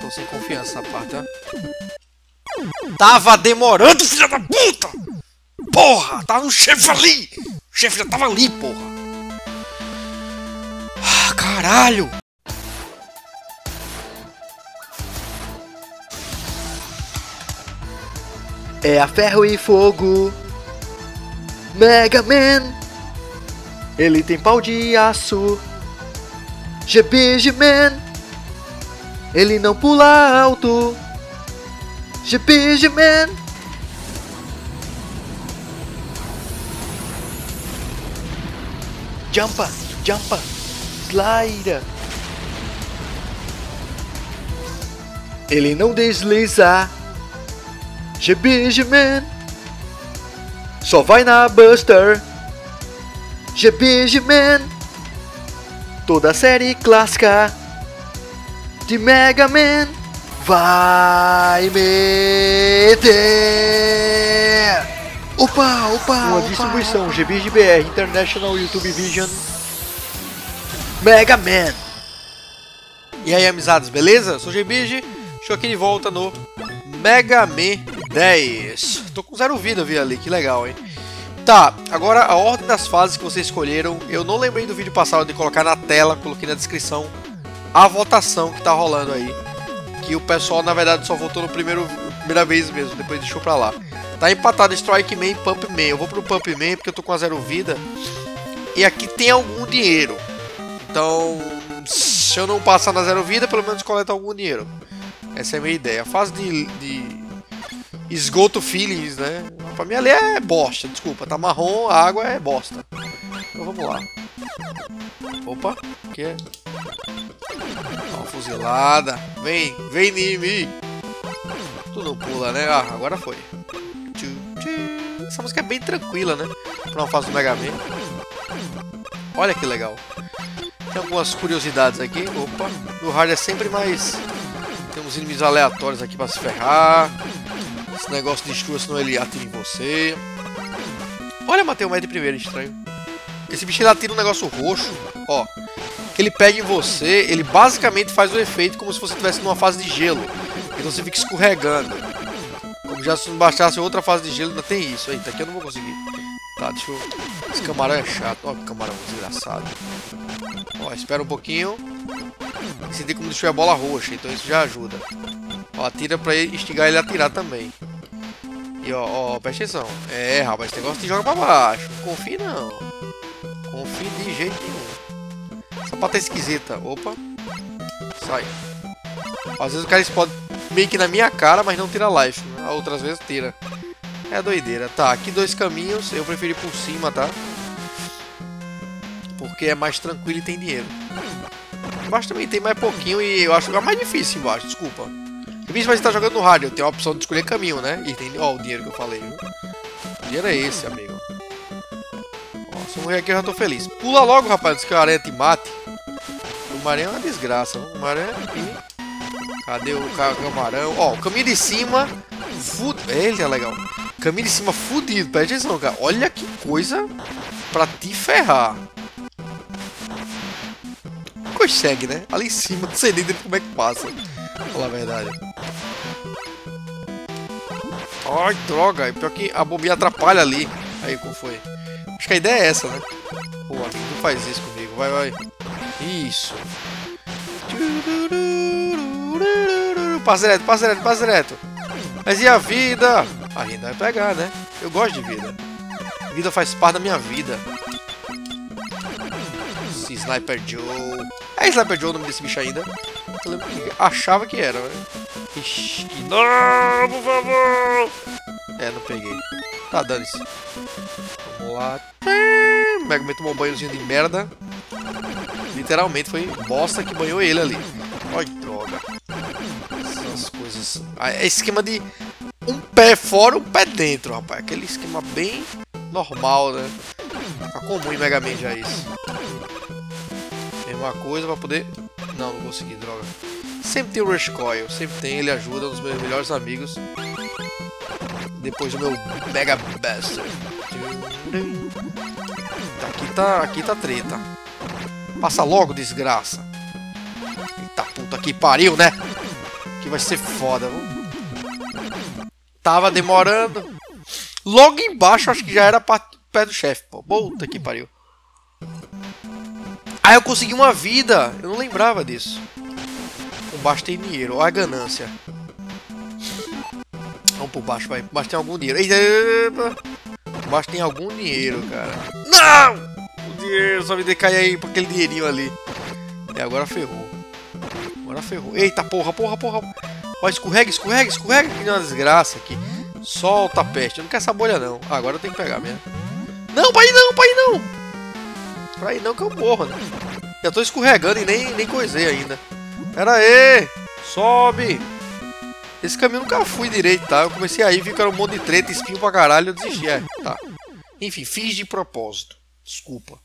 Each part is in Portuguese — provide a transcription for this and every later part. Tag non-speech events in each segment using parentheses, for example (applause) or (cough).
Tô sem confiança nessa parte, ó. Tava demorando, filha da puta! Porra! Tava um chefe ali! O chefe já tava ali, porra! Ah, caralho! É a ferro e fogo. Mega Man. Ele tem pau de aço. GBG Man. Ele não pula alto. GBG Man. Jumpa, jumpa, slider. Ele não desliza. GBG Man. Só vai na Buster. GBG Man. Toda série clássica de Mega Man vai meter. Opa, opa, Uma opa. distribuição GBGBR International YouTube Vision. Mega Man. E aí, amizades, beleza? Sou GBG, estou aqui de volta no Mega Man 10. Tô com zero vida, vi ali, que legal, hein? Tá, agora a ordem das fases que vocês escolheram, eu não lembrei do vídeo passado de colocar na tela, coloquei na descrição a votação que tá rolando aí. Que o pessoal, na verdade, só votou no primeiro primeira vez mesmo, depois deixou pra lá. Tá empatado Strike Man e Pump Man. Eu vou pro Pump Man porque eu tô com a zero vida. E aqui tem algum dinheiro. Então, se eu não passar na zero vida, pelo menos coleta algum dinheiro. Essa é a minha ideia. Fase de, de esgoto feelings, né? Pra mim ali é bosta, desculpa. Tá marrom, a água é bosta. Então vamos lá. Opa, que é? Ó, uma fuzilada. Vem, vem em mim. Tu não pula, né? Ah, agora foi. Essa música é bem tranquila, né? Pra uma fase do Mega Man. Olha que legal. Tem algumas curiosidades aqui. Opa, no hard é sempre mais... Tem uns inimigos aleatórios aqui pra se ferrar. Esse negócio destrua, senão ele atira em você. Olha, matei o Mad primeiro, estranho. Esse bicho ele atira um negócio roxo, ó. Que ele pega em você, ele basicamente faz o efeito como se você estivesse numa fase de gelo. Então você fica escorregando. Como já se não baixasse outra fase de gelo, ainda tem isso. Eita, aqui eu não vou conseguir. Tá, deixa eu... Esse camarão é chato. Ó, que camarão desgraçado. Ó, espera um pouquinho. Tem como deixar a bola roxa, então isso já ajuda. Ó, atira pra instigar ele a atirar também. E ó, ó, presta atenção. É, rapaz, esse negócio te joga pra baixo. Não confie não. Confie de jeito nenhum. Essa pata é esquisita. Opa. Sai. Às vezes o cara explode meio que na minha cara, mas não tira life. Outras vezes tira. É doideira. Tá, aqui dois caminhos. Eu preferi por cima, tá? Porque é mais tranquilo e tem dinheiro. Embaixo também tem mais pouquinho e eu acho que é mais difícil embaixo, desculpa. Difícil, você tá jogando no rádio, tem a opção de escolher caminho, né? E tem, ó, o dinheiro que eu falei? O dinheiro é esse, amigo. Se morrer aqui eu já tô feliz. Pula logo, rapaz, que a aranha te mate. O maranhão é uma desgraça, o maranhão é aqui. Cadê o camarão? Ó, o caminho de cima, fud... Ele é legal. Caminho de cima fudido, presta atenção, cara. Olha que coisa pra te ferrar. Consegue, né? Ali em cima, não sei nem como é que passa. Falar a verdade. Ai, droga. Pior que a bombinha atrapalha ali. Aí, como foi? Acho que a ideia é essa, né? Pô, não faz isso comigo. Vai, vai. Isso. Passa direto, passa direto, passa direto. Mas e a vida? A vida vai pegar, né? Eu gosto de vida. Vida faz parte da minha vida. Esse Sniper Joe. É Sniper Joe o nome desse bicho ainda? Eu lembro que achava que era, né? Ixi, que... Não, por favor! É, não peguei. Tá, dane-se. Vamos lá. Mega Man tomou um banhozinho de merda. Literalmente foi bosta que banhou ele ali. Que droga. Essas coisas... Ah, é esquema de um pé fora, um pé dentro, rapaz. Aquele esquema bem normal, né? Tá comum em Mega Man já isso. Mesma coisa pra poder... Não, não consegui, droga. Sempre tem o Rush Coil, sempre tem, ele ajuda, um dos meus melhores amigos. Depois do meu Mega Buster. Aqui tá, aqui tá treta. Passa logo, desgraça. Eita puta que pariu, né? aqui vai ser foda? Tava demorando. Logo embaixo, acho que já era perto do chefe, pô. Puta que pariu. Ah, eu consegui uma vida. Eu não lembrava disso. Com baixo tem dinheiro. Olha a ganância. Vamos por baixo, vai. Baixo tem algum dinheiro. Eita! Baixo tem algum dinheiro, cara. Não! O dinheiro só me decai aí pra aquele dinheirinho ali. E agora ferrou. Agora ferrou. Eita porra, porra, porra. Ó, escorrega, escorrega, escorrega. Que uma desgraça aqui. Solta a peste. Eu não quero essa bolha não. Ah, agora eu tenho que pegar mesmo. Não, pai não, pai não. Pra ir não que eu morro, né? Já tô escorregando e nem, nem coisei ainda. Pera aí. Sobe. Esse caminho nunca fui direito, tá? Eu comecei aí, vi que era um monte de treta, espinho pra caralho, eu desisti. É, tá. Enfim, fiz de propósito. Desculpa.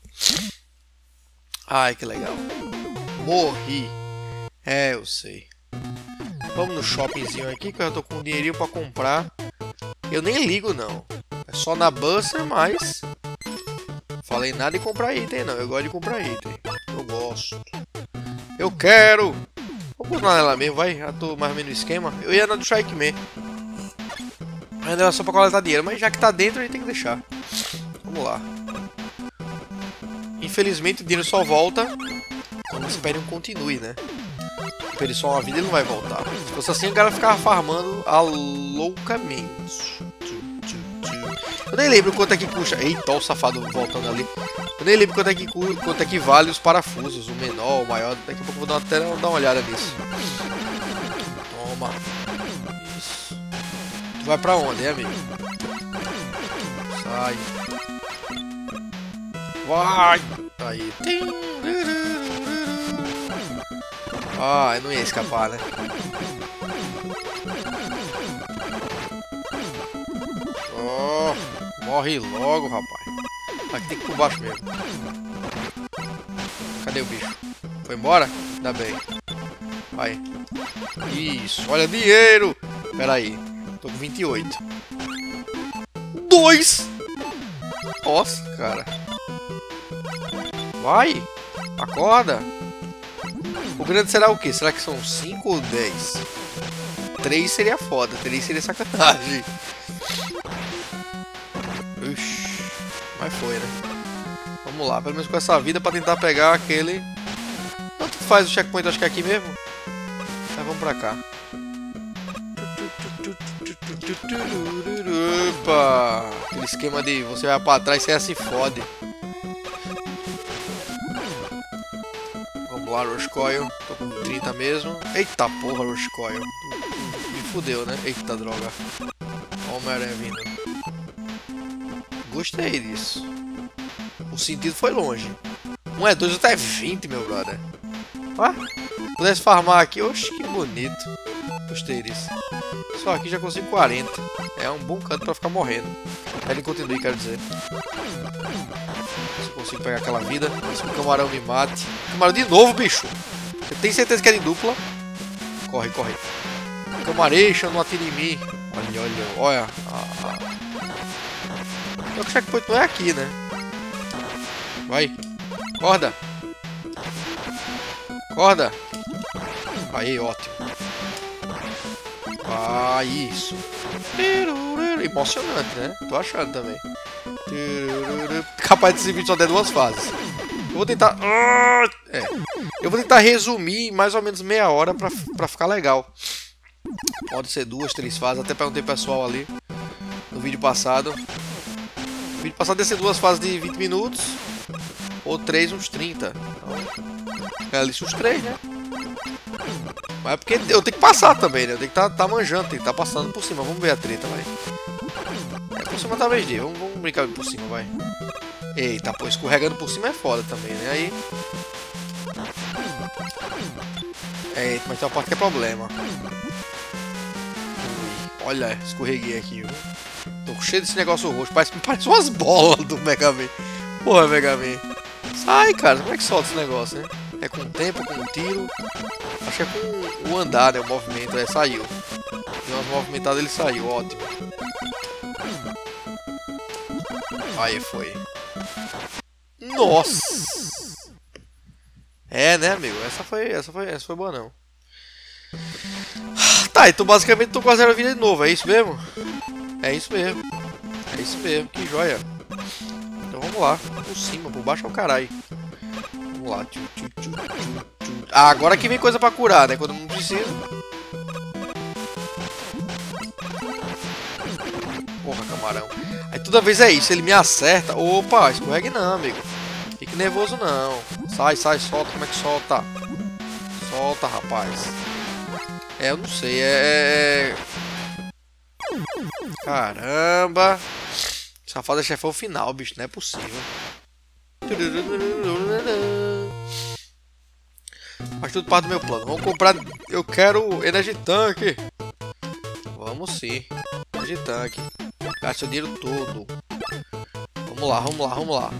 Ai, que legal. Morri. É, eu sei. Vamos no shoppingzinho aqui, que eu já tô com um dinheirinho pra comprar. Eu nem ligo, não. É só na Buster, mas... Falei nada de comprar item, não. Eu gosto de comprar item. Eu gosto. Eu quero! Vamos lá nela mesmo, vai. Já tô mais ou menos no esquema. Eu ia na do Strike Man. Ainda era só pra coletar dinheiro, mas já que tá dentro, a gente tem que deixar. Vamos lá. Infelizmente, o dinheiro só volta quando você pede um continue, né? Pede só uma vida, ele não vai voltar. Se fosse assim, o cara ficava farmando a loucamente. Eu nem lembro quanto é que custa. Eita, o safado voltando ali. Eu nem lembro quanto é que, quanto é que vale os parafusos. O menor, o maior. Daqui a pouco eu vou dar, até dar uma olhada nisso. Toma. Isso. Tu vai pra onde, hein, amigo? Sai. Vai! Aí. Ah, eu não ia escapar, né? Oh, morre logo, rapaz. Aqui tem que ir por baixo mesmo. Cadê o bicho? Foi embora? Ainda bem. Vai. Isso, olha dinheiro! Pera aí. Tô com 28. Dois! Nossa, cara. Vai! Acorda! O grande será o quê? Será que são 5 ou 10? 3 seria foda, 3 seria sacanagem. Ixi, mas foi, né? Vamos lá, pelo menos com essa vida pra tentar pegar aquele... Quanto faz o checkpoint? Acho que é aqui mesmo. Mas vamos pra cá. Opa! Aquele esquema de você vai pra trás e você se fode. Vamos lá, Rush Coil. Tô com 30 mesmo. Eita porra, Rush Coil. Me fudeu, né? Eita droga. Olha o Homem-Aranha vindo. Gostei disso. O sentido foi longe. Um é 2, outro é 20, meu brother. Ó, pudesse farmar aqui. Oxe, que bonito. Gostei disso. Só aqui já consigo 40. É um bom canto pra ficar morrendo. Ele continue, quero dizer. Se consigo pegar aquela vida. Se o camarão me mate. Camarão de novo, bicho. Eu tenho certeza que é de dupla. Corre, corre. Camareixo, não atire em mim. Olha, olha, olha. Ah, ah. O checkpoint não é aqui, né? Vai. Corda. Corda. Aí, ótimo. Ah, isso. Emocionante, né? Tô achando também. Capaz desse vídeo só der duas fases. Eu vou tentar... É. Eu vou tentar resumir em mais ou menos meia hora pra, pra ficar legal. Pode ser duas, três fases. Até perguntei pessoal ali no vídeo passado. No vídeo passado ia ser duas fases de 20 minutos. Ou três, uns 30. Então, é uns três, né? Mas é porque eu tenho que passar também, né? Eu tenho que estar tá, tá manjando, tem que estar tá passando por cima. Vamos ver a treta, vai. É, por cima talvez dê. Vamos, vamos brincar por cima, vai. Eita, pô, escorregando por cima é foda também, né? Aí... Eita, mas tem uma parte que é problema. Olha, escorreguei aqui, viu? Cheio desse negócio roxo. Parece, parece umas bolas do Mega Man. Porra, Mega Man. Sai, cara. Como é que solta esse negócio, né? É com tempo, com tiro. Acho que é com o andar, né? O movimento. É, saiu. Deu umas movimentadas, ele saiu. Ótimo. Aí foi. Nossa! É, né, amigo? Essa foi, essa foi, essa foi boa não. Tá, então basicamente tô com a zero vida de novo, é isso mesmo? É isso mesmo. É isso mesmo, que joia. Então vamos lá, por cima, por baixo é o caralho. Vamos lá. Ah, agora que vem coisa pra curar, né? Quando não precisa. Porra, camarão. Aí toda vez é isso, ele me acerta. Opa, escorregue não, amigo. Fique nervoso não. Sai, sai, solta. Como é que solta? Solta, rapaz. É, eu não sei. É. Caramba. Fase é chefão final, bicho. Não é possível. Mas tudo parte do meu plano. Vamos comprar. Eu quero Energy Tank. Vamos sim. Energy Tank. Gasta o dinheiro todo. Vamos lá, vamos lá, vamos lá.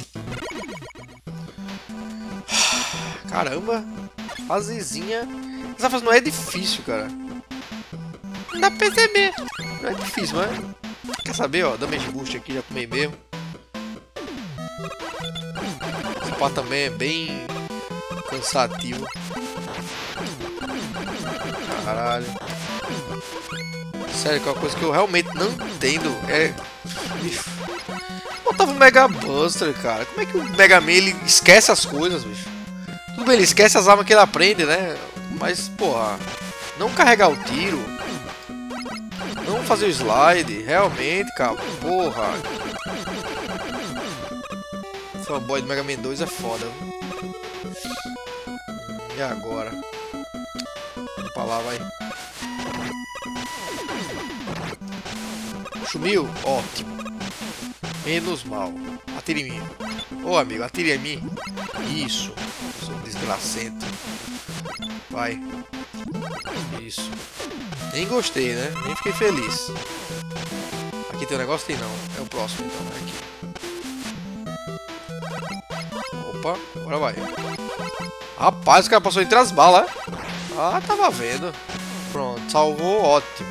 Caramba. Fasezinha. Essa fase não é difícil, cara. Não dá pra perceber. É difícil, mas... Quer saber, ó? Damage Boost aqui, já comei mesmo. Essa parte também é bem cansativo. Caralho. Sério, que é uma coisa que eu realmente não entendo é... Botava o Mega Buster, cara. Como é que o Mega Man ele esquece as coisas, bicho? Tudo bem, ele esquece as armas que ele aprende, né? Mas, porra, não carregar o tiro, fazer o slide, realmente, cara, porra. Fanboy do Mega Man 2 é foda. E agora? Vamos pra lá, vai. Sumiu? Ótimo. Menos mal. Atire em mim. Ô oh, amigo, atire em mim. Isso. Sou desgracento. Vai. Isso. Nem gostei, né? Nem fiquei feliz. Aqui tem um negócio? Tem não. É o próximo então. É aqui. Opa, agora vai. Rapaz, o cara passou entre as balas. Ah, tava vendo. Pronto, salvou. Ótimo.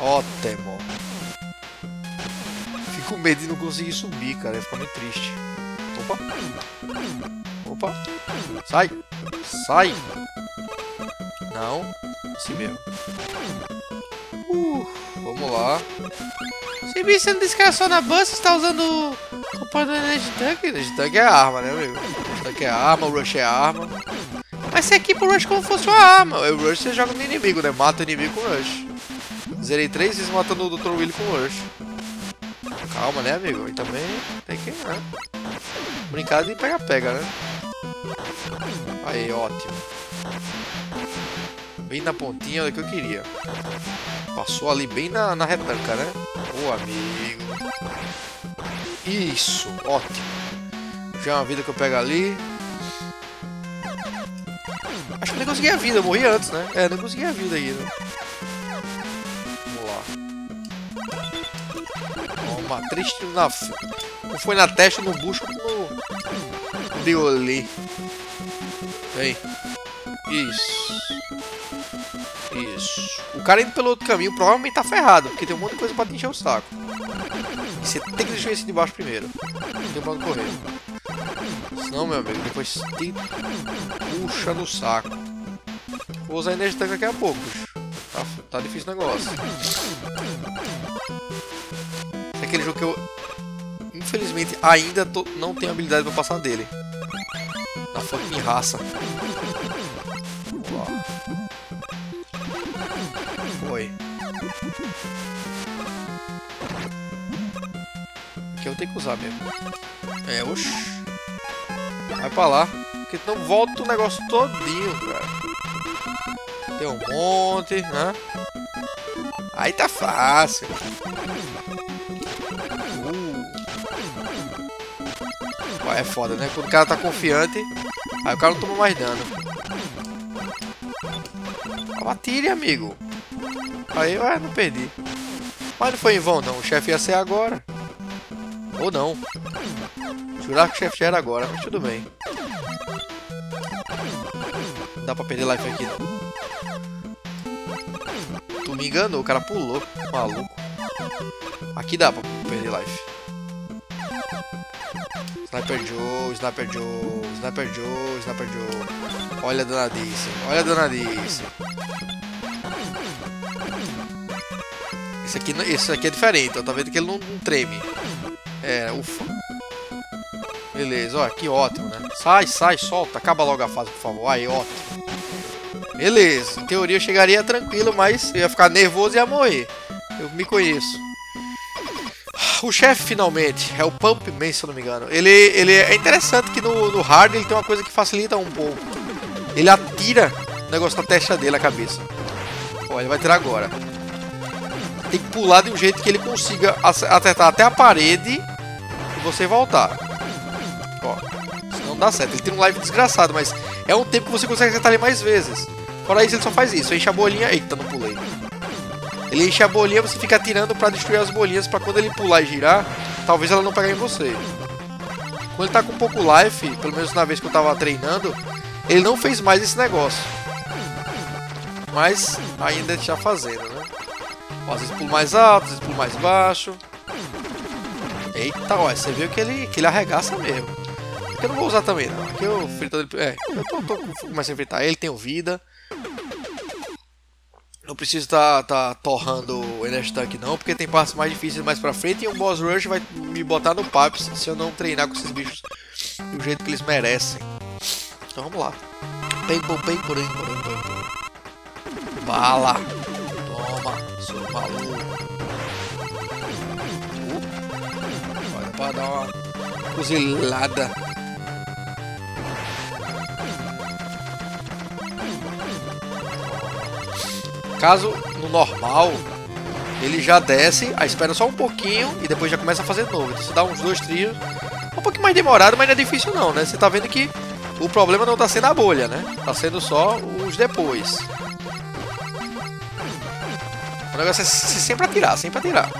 Ótimo. Fico com medo de não conseguir subir, cara. Ia ficar muito triste. Opa. Opa. Sai. Sai. Não. Assim mesmo. Uh, vamos lá. Se você não descansou na bus, você está usando o do Energy Tank? Energy Tank é arma, né, amigo? Tank é arma, o Rush é arma. Mas você equipa o Rush como se fosse uma arma. O Rush você joga no inimigo, né? Mata o inimigo com o Rush. Zerei três vezes matando o Dr. Willy com o Rush. Calma, né, amigo? E também tem que, né? Brincar de pega-pega, né? Aí, ótimo. Bem na pontinha do que eu queria. Passou ali bem na, na retanca, né? Ô, amigo. Isso, ótimo. Já é uma vida que eu pego ali. Acho que nem consegui a vida, eu morri antes, né? É, não consegui a vida ainda. Vamos lá. Uma triste na... Não foi na testa, no bucho, no... Ali. Vem. Isso. Isso. O cara indo pelo outro caminho provavelmente tá ferrado, porque tem um monte de coisa pra te encher o saco. E você tem que deixar esse de baixo primeiro. Não tem pra onde correr. Senão, meu amigo, depois te puxa no saco. Vou usar energia tanque daqui a pouco. Tá, tá difícil o negócio. É aquele jogo que eu, infelizmente, ainda tô, não tenho habilidade pra passar dele. Na fucking raça. Foi. Aqui eu tenho que usar mesmo. É, oxi. Vai pra lá. Porque não volta o negócio todinho, cara. Tem um monte, né? Aí tá fácil. Uh. é foda, né? Quando o cara tá confiante, aí o cara não toma mais dano. Atire, amigo. Aí, ué, não perdi. Mas não foi em vão, não. O chefe ia ser agora. Ou não. Jurar que o chefe já era agora, mas tudo bem. Não dá pra perder life aqui, não. Tu me enganou, o cara pulou. Maluco. Aqui dá pra perder life. Sniper Joe, Sniper Joe, Sniper Joe, Sniper Joe. Olha a danadice, olha a danadice. Esse aqui, esse aqui é diferente, ó. Tá vendo que ele não, não treme. É, ufa. Beleza, ó, que ótimo, né? Sai, sai, solta. Acaba logo a fase, por favor. Aí, ótimo. Beleza, em teoria eu chegaria tranquilo, mas eu ia ficar nervoso e ia morrer. Eu me conheço. O chefe, finalmente, é o Pump Man, se eu não me engano. Ele, ele é interessante que no, no hard ele tem uma coisa que facilita um pouco. Ele atira o negócio na testa dele, a cabeça. Ó, ele vai tirar agora. Tem que pular de um jeito que ele consiga acertar até a parede e você voltar. Ó, senão dá certo. Ele tem um live desgraçado, mas é um tempo que você consegue acertar ele mais vezes. Fora isso, ele só faz isso. Enche a bolinha. Eita, não pulei. Ele enche a bolinha, você fica atirando pra destruir as bolinhas, pra quando ele pular e girar, talvez ela não pegue em você. Quando ele tá com pouco life, pelo menos na vez que eu tava treinando, ele não fez mais esse negócio. Mas ainda está fazendo, né? Ó, às vezes pulo mais alto, às vezes pulo mais baixo. Eita, ó, você viu que ele, que ele arregaça mesmo. Aqui eu não vou usar também, não. Aqui eu frito ele... É, eu tô, tô começando a fritar ele, tenho vida. Não preciso estar tá, tá torrando o Energy Tank não, porque tem partes mais difíceis mais pra frente e um Boss Rush vai me botar no Paps se eu não treinar com esses bichos do jeito que eles merecem. Então vamos lá. Bem, bom, bem, porém, porém. Bala! Toma, seu maluco. Uh, pra dar uma fuzilada. Caso no normal, ele já desce, aí espera só um pouquinho e depois já começa a fazer de novo. Então você dá uns dois trios. Um pouquinho mais demorado, mas não é difícil não, né? Você tá vendo que o problema não tá sendo a bolha, né? Tá sendo só os depois. O negócio é sempre atirar, sempre atirar.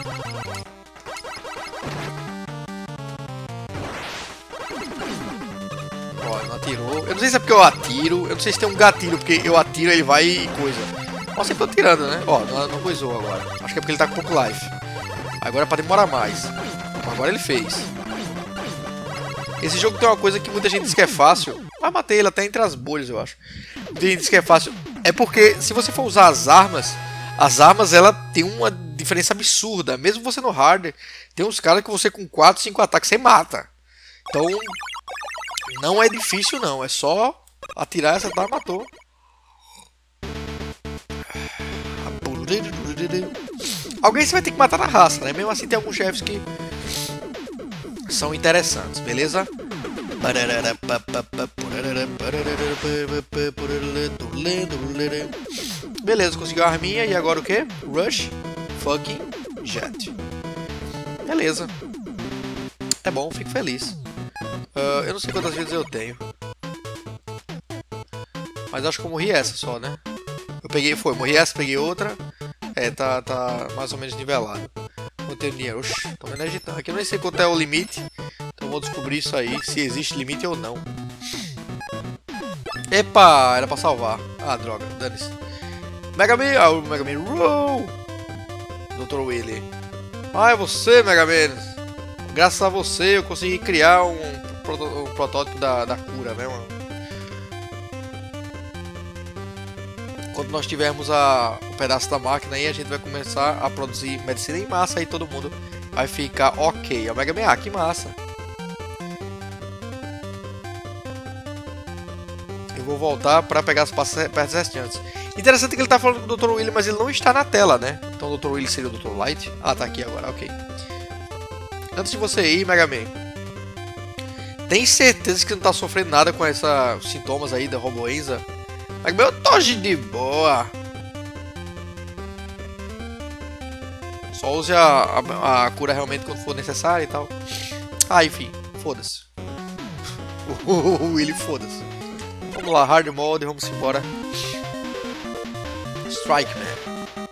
Ó, não atirou. Eu não sei se é porque eu atiro, eu não sei se tem um gatilho, porque eu atiro ele vai e coisa. Ó, sempre tô tirando, né? Ó, não, não coisou agora. Acho que é porque ele tá com pouco life. Agora é pra demorar mais. Agora ele fez. Esse jogo tem uma coisa que muita gente diz que é fácil. Mas matei ele até entre as bolhas, eu acho. Muita gente diz que é fácil. É porque se você for usar as armas, as armas ela tem uma diferença absurda. Mesmo você no hard, tem uns caras que você com 4, 5 ataques você mata. Então, não é difícil não. É só atirar, essa tá, matou. Alguém você vai ter que matar na raça, né? Mesmo assim tem alguns chefes que são interessantes, beleza? Beleza, conseguiu a arminha e agora o que? Rush fucking jet. Beleza. É bom, fico feliz. Uh, eu não sei quantas vezes eu tenho. Mas acho que eu morri essa só, né? Eu peguei, foi, morri essa, peguei outra. É, tá, tá mais ou menos nivelado. Vou ter dinheiro. Oxi, tô me agitando. Aqui eu nem sei quanto é o limite. Então vou descobrir isso aí, se existe limite ou não. Epa, era pra salvar. Ah, droga, dane-se. Mega Man, ah, o Mega Man, Roll! Dr. Willy. Ah, é você, Mega Man. Graças a você eu consegui criar um, um protótipo da, da cura, né? Nós tivermos a, o pedaço da máquina aí, a gente vai começar a produzir medicina em massa e todo mundo vai ficar ok. A Mega Man, ah, que massa. Eu vou voltar para pegar as peças restantes. Interessante que ele está falando com o Dr. Willy, mas ele não está na tela, né? Então o Dr. Willy seria o Dr. Light. Ah, tá aqui agora, ok. Antes de você ir, Mega Man, tem certeza que não está sofrendo nada com esses sintomas aí da Roboenza? Mas eu tô de boa. Só use a, a, a, cura realmente quando for necessário e tal. Ah, enfim, foda-se. (laughs) Ele foda-se. Vamos lá, hard mode, vamos embora. Strike Man.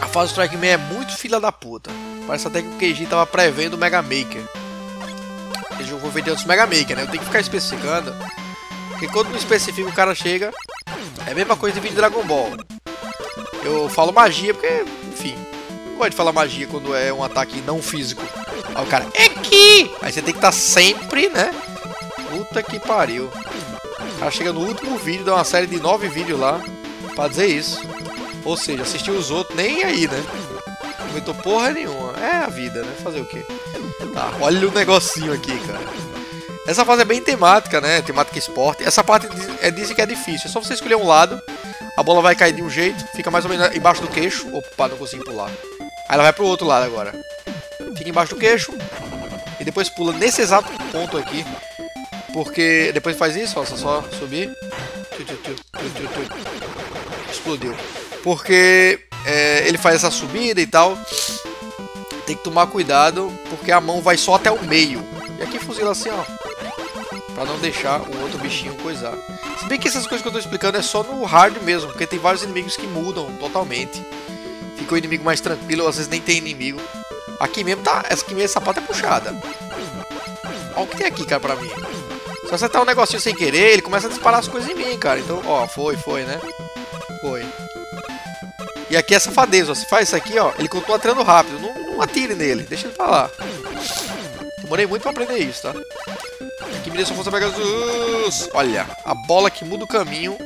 A fase do Strike Man é muito filha da puta. Parece até que o KG tava prevendo o Mega Maker. Eu vou vender outros Mega Maker, né? Eu tenho que ficar especificando porque quando não especifica o cara chega, é a mesma coisa de vídeo de Dragon Ball. Eu falo magia porque, enfim, não gosto de falar magia quando é um ataque não físico. Aí o cara, é aqui! Aí você tem que estar tá sempre, né? Puta que pariu. O cara chega no último vídeo, dá uma série de nove vídeos lá, pra dizer isso. Ou seja, assistiu os outros, nem aí, né? Não porra nenhuma. É a vida, né? Fazer o quê? Tá, olha o negocinho aqui, cara. Essa fase é bem temática, né? Temática esporte. Essa parte é, dizem que é difícil. É só você escolher um lado. A bola vai cair de um jeito. Fica mais ou menos embaixo do queixo. Opa, não consigo pular. Aí ela vai pro outro lado agora. Fica embaixo do queixo. E depois pula nesse exato ponto aqui. Porque depois faz isso, ó. Só subir. Explodiu. Porque é, ele faz essa subida e tal. Tem que tomar cuidado. Porque a mão vai só até o meio. E aqui fuzila assim, ó. Pra não deixar o outro bichinho coisar. Se bem que essas coisas que eu tô explicando é só no hard mesmo, porque tem vários inimigos que mudam totalmente. Fica o inimigo mais tranquilo, às vezes nem tem inimigo. Aqui mesmo tá. Essa aqui mesmo, essa pata é puxada. Olha o que tem aqui, cara, pra mim. Se você tá um negocinho sem querer, ele começa a disparar as coisas em mim, cara. Então, ó, foi, foi, né? Foi. E aqui é safadeza, ó. Se faz isso aqui, ó, ele continua atirando rápido. Não, não atire nele, deixa ele lá. Demorei muito pra aprender isso, tá? Olha, a bola que muda o caminho.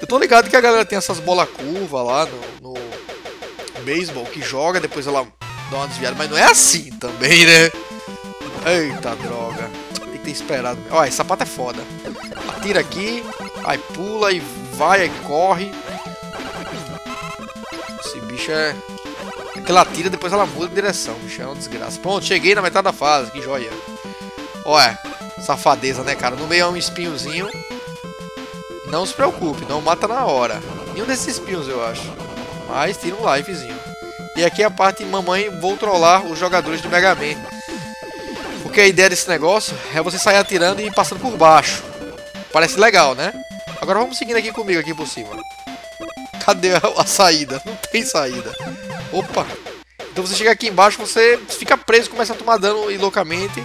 Eu tô ligado que a galera tem essas bolas curva lá no, no beisebol que joga, depois ela dá uma desviada, mas não é assim também, né? Eita droga. Tem que ter esperado. Olha, esse sapato é foda. Atira aqui, aí pula e vai, aí corre. Esse bicho é que ela tira, depois ela muda de direção. Bicho, é uma desgraça. Pronto, cheguei na metade da fase. Que joia. Olha, safadeza, né, cara? No meio é um espinhozinho. Não se preocupe, não mata na hora. Nenhum desses espinhos, eu acho. Mas tira um lifezinho. E aqui é a parte mamãe vou trollar os jogadores de Mega Man. Porque a ideia desse negócio é você sair atirando e passando por baixo. Parece legal, né? Agora vamos seguindo aqui comigo, aqui por cima. Cadê a saída? Não tem saída. Opa! Então você chega aqui embaixo, você fica preso, começa a tomar dano loucamente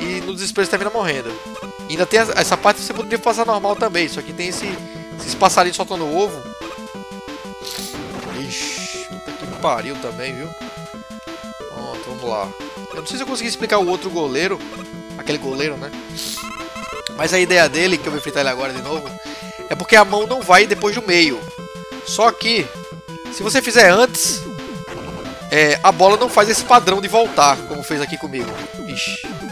e no desespero você termina morrendo. Ainda tem essa parte você poderia passar normal também, só que tem esse, esses passarinhos soltando ovo. Ixi, que pariu também, viu? Pronto, vamos lá. Eu não sei se eu consegui explicar o outro goleiro, aquele goleiro, né? Mas a ideia dele, que eu vou enfrentar ele agora de novo, é porque a mão não vai depois do meio. Só que, se você fizer antes, é, a bola não faz esse padrão de voltar, como fez aqui comigo. Ixi.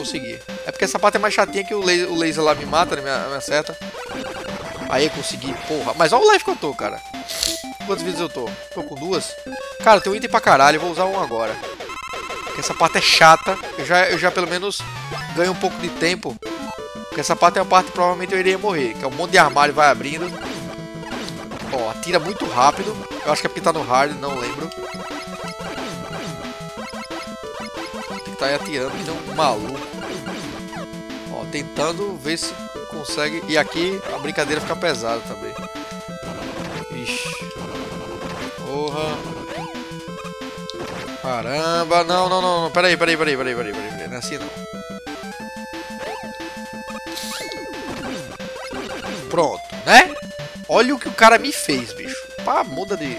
Consegui. É porque essa parte é mais chatinha que o laser, o laser lá me mata, né, me, me acerta. Aí consegui, porra. Mas olha o life que eu tô, cara. Quantas vezes eu tô? Tô com duas? Cara, tem um item pra caralho, eu vou usar um agora. Porque essa parte é chata. Eu já, eu já pelo menos ganho um pouco de tempo. Porque essa parte é a parte que provavelmente eu iria morrer. Que é um monte de armário vai abrindo. Ó, atira muito rápido. Eu acho que é porque tá no hard, não lembro. Tem tá atirando, que um maluco. Ó, tentando ver se consegue. E aqui a brincadeira fica pesada também. Ixi. Porra. Caramba, não, não, não, não. Peraí, peraí, peraí, peraí, peraí, peraí. Não é assim não. Pronto, né? Olha o que o cara me fez, bicho. Pá, muda de...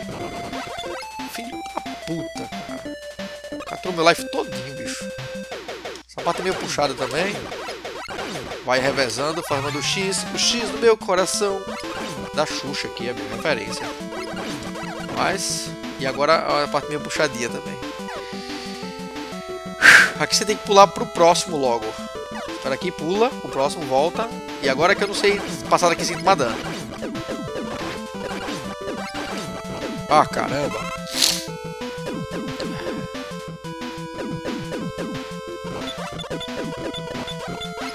Filho da puta, cara. Catou meu life todinho, bicho. Sapato é meio puxado também. Vai revezando, formando o X. O X do meu coração. Da Xuxa aqui, é a minha referência. Mas... E agora a parte meio puxadinha também. Aqui você tem que pular pro próximo logo. Espera aqui, pula. O próximo volta. E agora que eu não sei passar daqui sem tomar dano. Ah, caramba.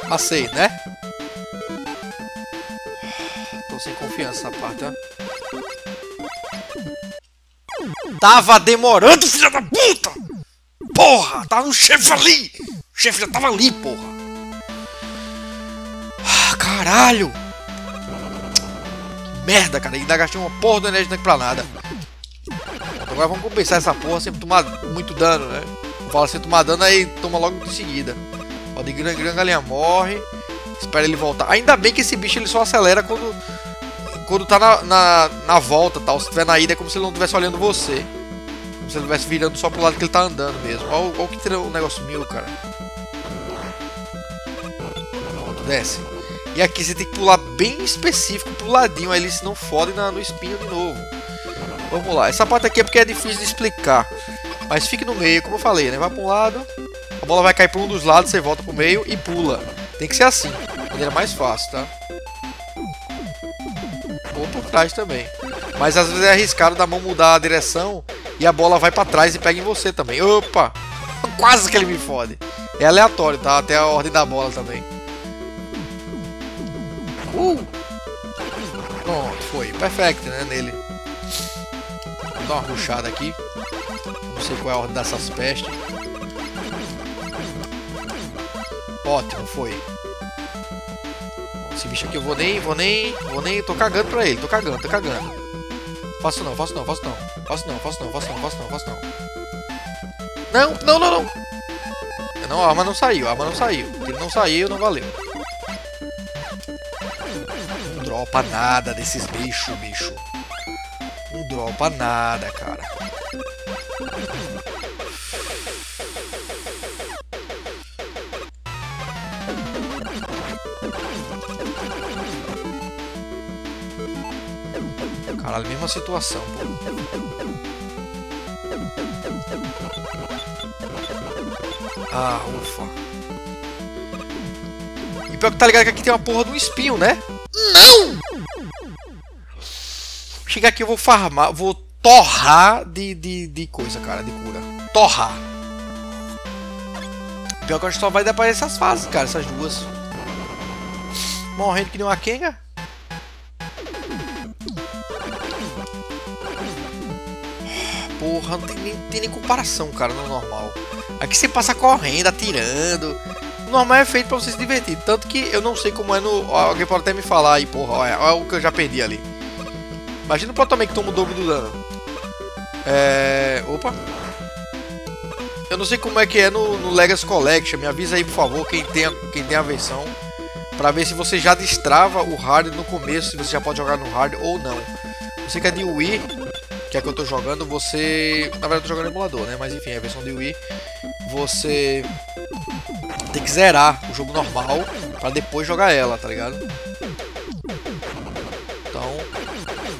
Passei, né? Tô sem confiança nessa parte, ó. Tava demorando, filha da puta! Porra! Tava um chefe ali! O chefe já tava ali, porra! Ah, caralho! Merda, cara! Ainda gastei uma porra do energia pra nada. Agora vamos compensar essa porra sem tomar muito dano, né? Fala sem tomar dano, aí toma logo em seguida. Ó, de gran, gran galinha morre. Espera ele voltar. Ainda bem que esse bicho ele só acelera quando quando tá na, na, na volta, tal. Se tiver na ida é como se ele não estivesse olhando você. Como se ele estivesse virando só pro lado que ele tá andando mesmo. Olha, olha o que o negócio mil, cara. Pronto, desce. E aqui você tem que pular bem específico pro ladinho, aí ele se não fode na, no espinho de novo. Vamos lá, essa parte aqui é porque é difícil de explicar. Mas fique no meio, como eu falei, né? Vai para um lado, a bola vai cair para um dos lados, você volta pro meio e pula. Tem que ser assim, maneira mais fácil, tá? Ou por trás também. Mas às vezes é arriscado da mão mudar a direção e a bola vai para trás e pega em você também. Opa! (laughs) Quase que ele me fode. É aleatório, tá? Até a ordem da bola também. Uh! Pronto, foi. Perfect, né? Nele. Vou dar uma ruxada aqui. Não sei qual é a ordem dessas pestes. Ótimo, foi. Esse bicho aqui eu vou nem, vou nem, vou nem, tô cagando pra ele, tô cagando, tô cagando. Faço não, faço não, faço não, faço não, faço não, faço não, faço não, faço não. Não, não, não, não. Não, a arma não saiu, a arma não saiu. Ele não saiu, não valeu. Não dropa nada desses bichos, bicho. Não dropa nada, cara. Caralho, mesma situação. Ah, ufa. E pior que tá ligado que aqui tem uma porra de um espinho, né? Não! Chegar aqui eu vou farmar, vou torrar de, de, de coisa, cara, de cura. Torrar. Pior que a gente só vai dar pra essas fases, cara, essas duas. Morrendo que nem uma Kenga. Porra, não tem nem, tem nem comparação, cara, no normal. Aqui você passa correndo, atirando. O normal é feito pra você se divertir. Tanto que eu não sei como é no. Alguém pode até me falar aí, porra. Olha, olha o que eu já perdi ali. Imagina o Protoman que toma o dobro do dano. É. Opa. Eu não sei como é que é no, no Legacy Collection. Me avisa aí, por favor, quem tem a, quem tem a versão. Pra ver se você já destrava o hard no começo. Se você já pode jogar no hard ou não. Você que é de Wii que é que eu tô jogando, você... Na verdade eu tô jogando emulador, né? Mas enfim, é a versão de Wii. Você tem que zerar o jogo normal pra depois jogar ela, tá ligado? Então,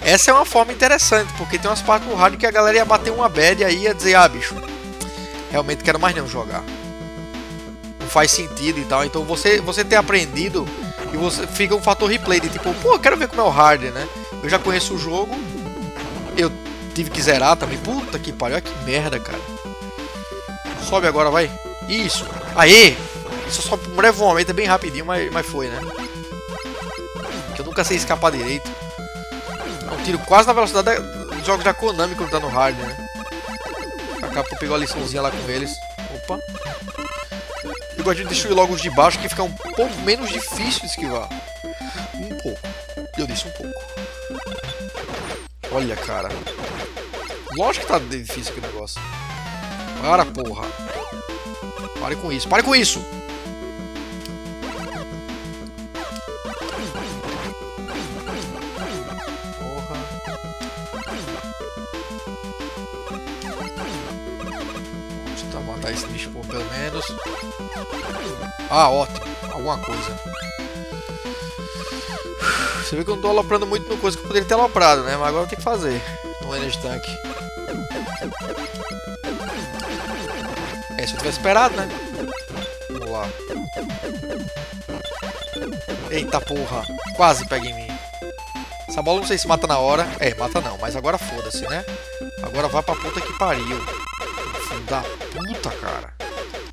essa é uma forma interessante, porque tem umas partes do hard que a galera ia bater uma bad e aí ia dizer, ah, bicho, realmente quero mais não jogar. Não faz sentido e tal. Então você, você ter aprendido e você fica um fator replay de tipo, pô, quero ver como é o hard, né? Eu já conheço o jogo, eu tive que zerar também. Puta que pariu, que merda, cara. Sobe agora, vai. Isso. Aê! Isso só por um momento, é bem rapidinho, mas, mas foi, né? Que eu nunca sei escapar direito. É um tiro quase na velocidade dos jogos da Konami quando tá no hard, né? Acabou pegou a liçãozinha lá com eles. Opa. Eu gosto de destruir logo os de baixo que fica um pouco menos difícil de esquivar. Um pouco. Eu disse um pouco. Olha, cara. Lógico que tá difícil aquele negócio. Para, porra. Pare com isso. Pare com isso! Matar esse bicho por pelo menos. Ah, ótimo. Alguma coisa. Você vê que eu não tô aloprando muito no coisa que eu poderia ter aloprado, né? Mas agora eu tenho que fazer. No Energy Tank. Se eu tivesse esperado, né? Vamos lá. Eita porra. Quase pega em mim. Essa bola não sei se mata na hora. É, mata não. Mas agora foda-se, né? Agora vai pra puta que pariu. Filho da puta, cara.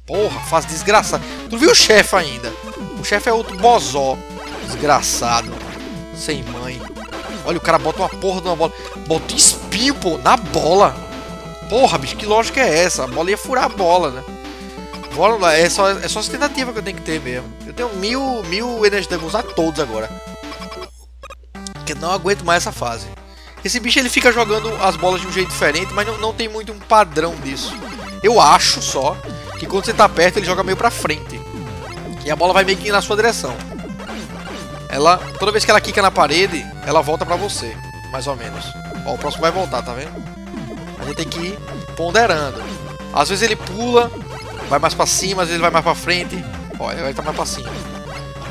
Porra, faz desgraçado. Tu viu o chefe ainda? O chefe é outro bozó. Desgraçado. Sem mãe. Olha, o cara bota uma porra de uma bola. Bota espinho, pô, na bola. Porra, bicho, que lógica é essa? A bola ia furar a bola, né? Bola, é só, é só essa tentativa que eu tenho que ter mesmo. Eu tenho mil, mil Tank, vou usar todos agora. Porque não aguento mais essa fase. Esse bicho ele fica jogando as bolas de um jeito diferente, mas não, não tem muito um padrão disso. Eu acho só que quando você tá perto ele joga meio pra frente. E a bola vai meio que na sua direção. Ela, toda vez que ela quica na parede, ela volta pra você, mais ou menos. Ó, o próximo vai voltar, tá vendo? A gente tem que ir ponderando. Às vezes ele pula, vai mais pra cima, às vezes ele vai mais pra frente. Ó, ele estar mais pra cima.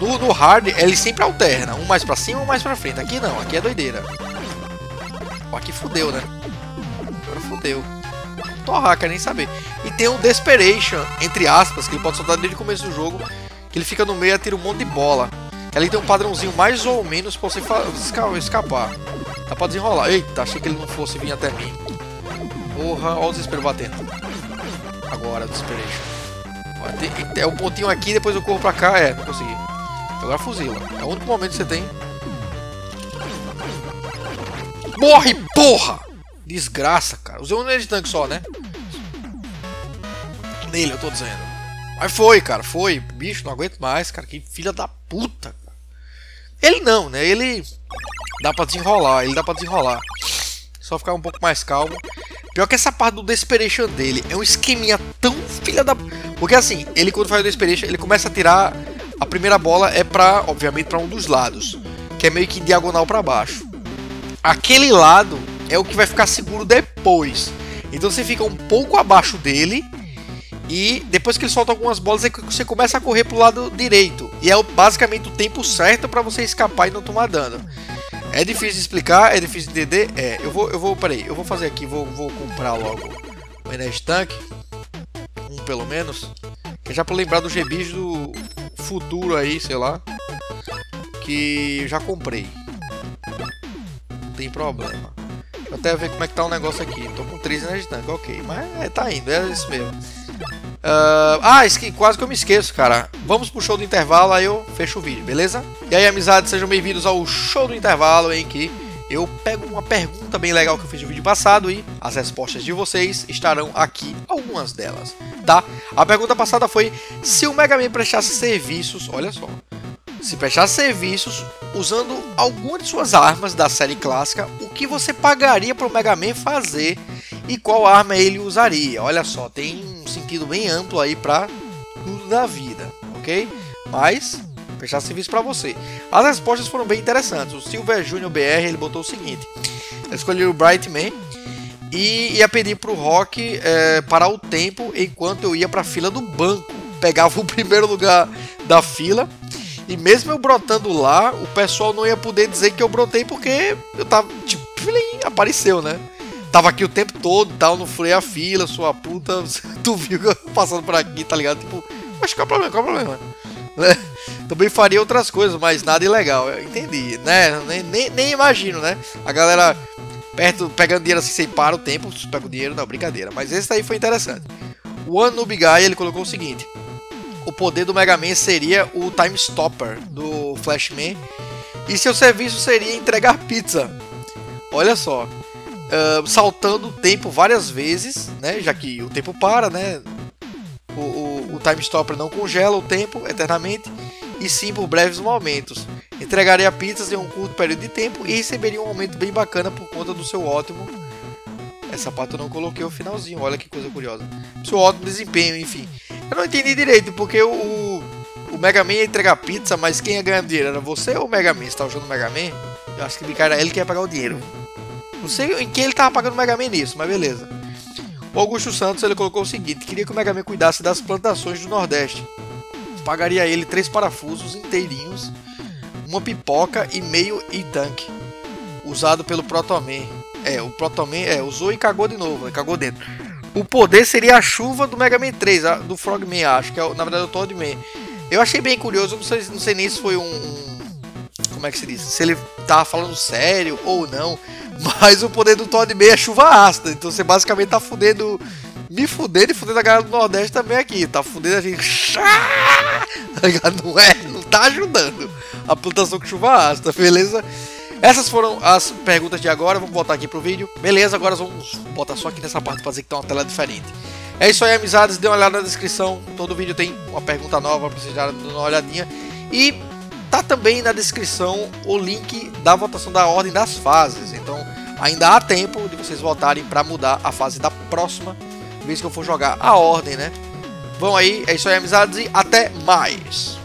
No, no hard, ele sempre alterna, um mais pra cima, um mais pra frente. Aqui não, aqui é doideira. Aqui fudeu, né? Agora fudeu. Torrar, quer nem saber. E tem o Desperation, entre aspas, que ele pode soltar desde o começo do jogo, que ele fica no meio e atira um monte de bola. Ali tem um padrãozinho mais ou menos pra você escapar. Dá pra desenrolar. Eita, achei que ele não fosse vir até mim. Porra, olha o desespero batendo. Agora, Desperation. É o pontinho aqui, depois eu corro pra cá. É, não consegui. Agora fuzila. É o único momento que você tem. Morre, porra! Desgraça, cara. Usei um de tanque só, né? Nele, eu tô dizendo. Mas foi, cara, foi. Bicho, não aguento mais, cara. Que filha da puta. Ele não, né? Ele dá pra desenrolar. Ele dá pra desenrolar. Só ficar um pouco mais calmo. Pior que essa parte do Desperation dele é um esqueminha tão filha da... Porque assim, ele quando faz o Desperation, ele começa a tirar... A primeira bola é pra, obviamente, pra um dos lados. Que é meio que diagonal pra baixo. Aquele lado é o que vai ficar seguro depois. Então você fica um pouco abaixo dele e depois que ele solta algumas bolas, é que você começa a correr pro lado direito. E é basicamente o tempo certo para você escapar e não tomar dano. É difícil de explicar, é difícil de entender. É, eu vou, eu vou, peraí, eu vou fazer aqui, vou, vou comprar logo o Energy Tank. Um pelo menos. Que já para lembrar do GBs do futuro aí, sei lá. Que eu já comprei. Não tem problema. Vou até ver como é que tá o negócio aqui. Tô com 3 Energy Tank, ok. Mas é, tá indo, é isso mesmo. Uh, ah, esque, quase que eu me esqueço, cara. Vamos pro show do intervalo, aí eu fecho o vídeo, beleza? E aí, amizades, sejam bem-vindos ao show do intervalo, em que eu pego uma pergunta bem legal que eu fiz no vídeo passado e as respostas de vocês estarão aqui, algumas delas, tá? A pergunta passada foi se o Mega Man prestasse serviços, olha só, se prestasse serviços usando alguma de suas armas da série clássica, o que você pagaria para o Mega Man fazer e qual arma ele usaria? Olha só, tem um sentido bem amplo aí para tudo da vida, ok? Mas fechar serviço para você. As respostas foram bem interessantes. O Silver Junior BR ele botou o seguinte: ele escolheu o Brightman e ia pedir para o Rock é, parar o tempo enquanto eu ia para a fila do banco. Pegava (laughs) o primeiro lugar da fila e mesmo eu brotando lá, o pessoal não ia poder dizer que eu brotei porque eu tava, tipo, apareceu, né? Tava aqui o tempo todo tal, não furei a fila, sua puta. (laughs) Tu viu que eu passando por aqui, tá ligado? Tipo, mas qual é o problema? Qual é o problema? Né? Também faria outras coisas, mas nada ilegal. Eu entendi, né? Nem, nem, nem imagino, né? A galera perto, pegando dinheiro assim, sem para o tempo, pega o dinheiro, não, brincadeira. Mas esse daí foi interessante. O One Noob Guy, ele colocou o seguinte o poder do Mega Man seria o Time Stopper do Flashman e seu serviço seria entregar pizza. Olha só, uh, saltando o tempo várias vezes, né? Já que o tempo para, né? O, o, o Time Stopper não congela o tempo eternamente e sim por breves momentos. Entregaria pizzas em um curto período de tempo e receberia um aumento bem bacana por conta do seu ótimo. Essa parte eu não coloquei o finalzinho, olha que coisa curiosa. Seu ótimo desempenho, enfim. Eu não entendi direito, porque o, o Mega Man ia entregar pizza, mas quem ia ganhar dinheiro? Era você ou o Mega Man? Você tá usando o Mega Man? Eu acho que o cara ele que ia pagar o dinheiro. Não sei em quem ele tava pagando o Mega Man nisso, mas beleza. O Augusto Santos ele colocou o seguinte: queria que o Mega Man cuidasse das plantações do Nordeste. Pagaria ele três parafusos inteirinhos, uma pipoca e meio e-tank, usado pelo Protoman. É, o Protoman é, usou e cagou de novo, né? cagou dentro. O poder seria a chuva do Mega Man 3, do Frogman, acho, que é, na verdade, o Toadman. Eu achei bem curioso, não sei, não sei nem se foi um, Como é que se diz? Se ele tava falando sério ou não. Mas o poder do Toadman é chuva ácida. Então você basicamente tá fudendo. Me fudendo e fudendo a galera do Nordeste também aqui. Tá fudendo a gente. (laughs) Não é? Não tá ajudando. A plantação com chuva ácida, beleza? Essas foram as perguntas de agora. Vamos voltar aqui pro vídeo. Beleza, agora vamos botar só aqui nessa parte para fazer que tá uma tela diferente. É isso aí, amizades. Dê uma olhada na descrição. Todo vídeo tem uma pergunta nova para vocês darem uma olhadinha. E tá também na descrição o link da votação da ordem das fases. Então ainda há tempo de vocês votarem para mudar a fase da próxima vez que eu for jogar a ordem, né? Vão aí, é isso aí, amizades, e até mais!